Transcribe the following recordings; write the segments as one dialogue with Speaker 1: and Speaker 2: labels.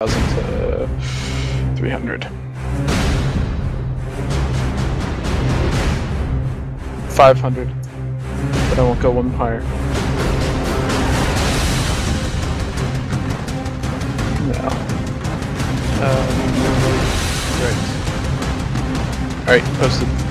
Speaker 1: thousand to three hundred. Five hundred. But I won't go one higher. No. Um, right. Alright, posted.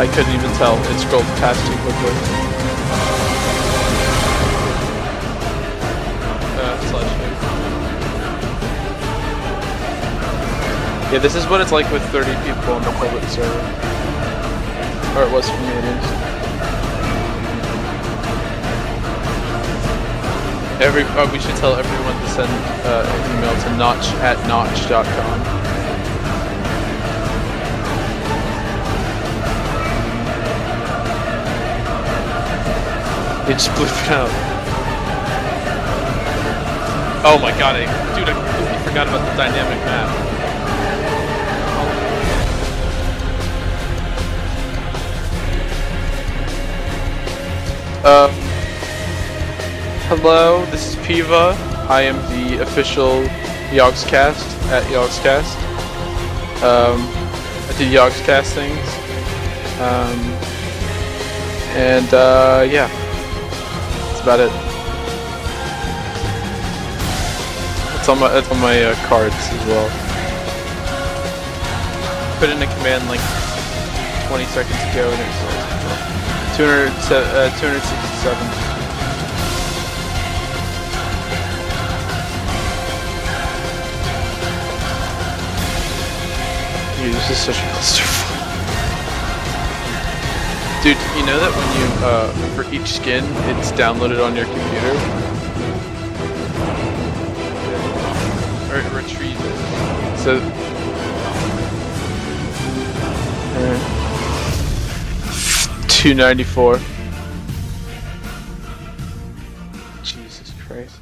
Speaker 1: I couldn't even tell. It scrolled past too quickly. Uh, Yeah, this is what it's like with 30 people on the public server. Or it was for me at least. Every, oh, we should tell everyone to send uh, an email to notch at notch.com. It just blipped out. Oh my god, I, dude, I forgot about the dynamic map. Um, hello, this is Peva. I am the official Yogscast at Yogscast. Um, I do Yogscast things. Um, and uh, yeah, that's about it. It's on my it's on my uh, cards as well. Put in a command like 20 seconds ago and it's 200, uh, 267. Dude, this is such a clusterfuck. Dude, you know that when you, uh, for each skin, it's downloaded on your computer? Or it retrieves it. So... 294. Jesus Christ.